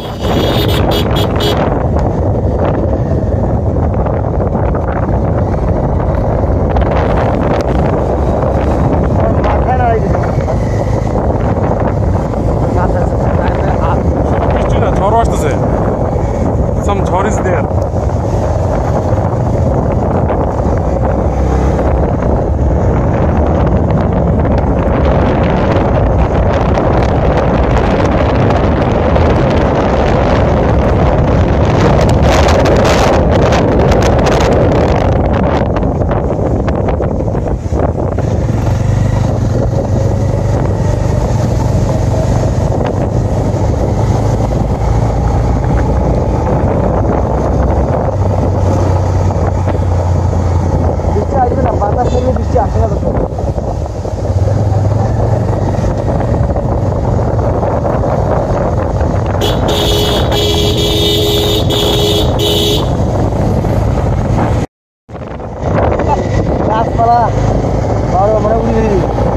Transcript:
すごい。গাছপালা বড় বড় উড়ে